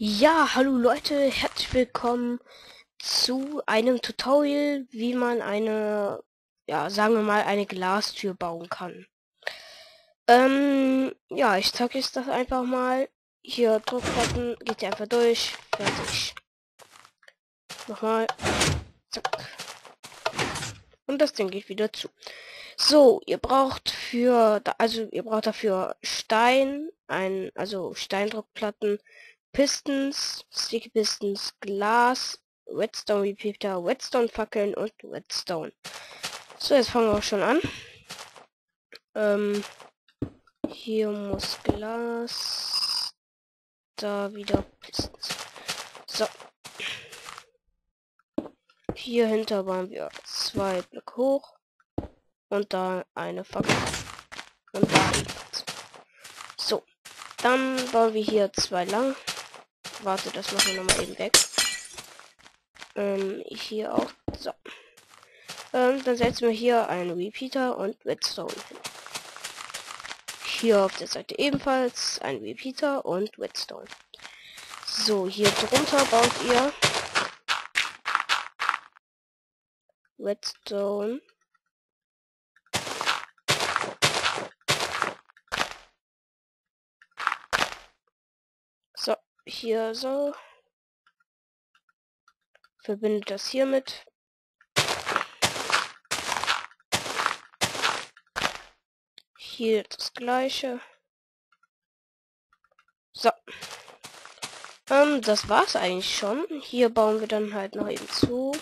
Ja, hallo Leute, herzlich willkommen zu einem Tutorial, wie man eine, ja, sagen wir mal, eine Glastür bauen kann. Ähm, ja, ich zeige jetzt das einfach mal. Hier Druckplatten, geht ihr einfach durch, fertig. Nochmal, zack. Und das Ding geht wieder zu. So, ihr braucht für, also ihr braucht dafür Stein, ein, also Steindruckplatten, Pistons, Sticky Pistons, Glas, Redstone Repeater, Redstone Fackeln und Redstone. So, jetzt fangen wir auch schon an. Ähm, hier muss Glas, da wieder Pistons. So. Hier hinter bauen wir zwei Blöcke hoch und da eine Fackel und da. So, dann bauen wir hier zwei lang. Warte, das machen wir nochmal eben weg. Ähm, hier auch. So. Ähm, dann setzen wir hier einen Repeater und Redstone hin. Hier auf der Seite ebenfalls ein Repeater und Redstone. So, hier drunter baut ihr Redstone. So, hier so. Verbindet das hiermit. Hier das gleiche. So. Ähm, das war's eigentlich schon. Hier bauen wir dann halt noch eben zu.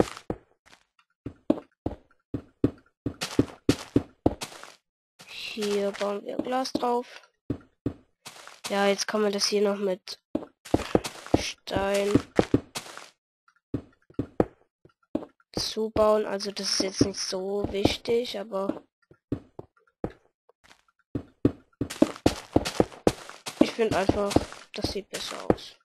Hier bauen wir Glas drauf. Ja, jetzt kann man das hier noch mit Stein zubauen. Also das ist jetzt nicht so wichtig, aber ich finde einfach, das sieht besser aus.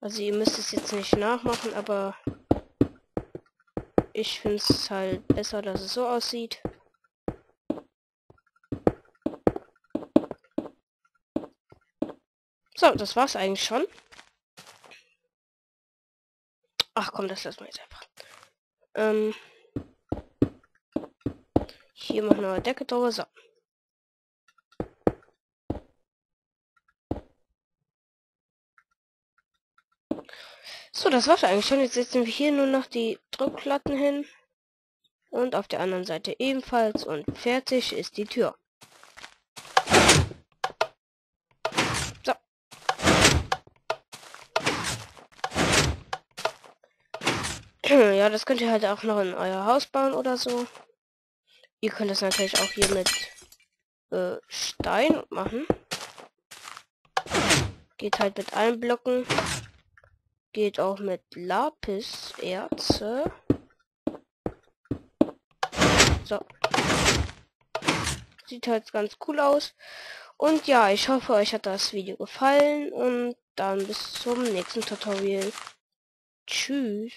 Also ihr müsst es jetzt nicht nachmachen, aber ich finde es halt besser, dass es so aussieht. So, das war's eigentlich schon. Ach komm, das lassen wir jetzt einfach. Ähm, hier machen wir Decke drüber. So. So, das war's eigentlich schon. Jetzt setzen wir hier nur noch die Druckplatten hin. Und auf der anderen Seite ebenfalls. Und fertig ist die Tür. Ja, das könnt ihr halt auch noch in euer Haus bauen oder so. Ihr könnt es natürlich auch hier mit äh, Stein machen. Geht halt mit allen Blöcken. Geht auch mit Lapis Erze. So. Sieht halt ganz cool aus. Und ja, ich hoffe, euch hat das Video gefallen und dann bis zum nächsten Tutorial. Tschüss.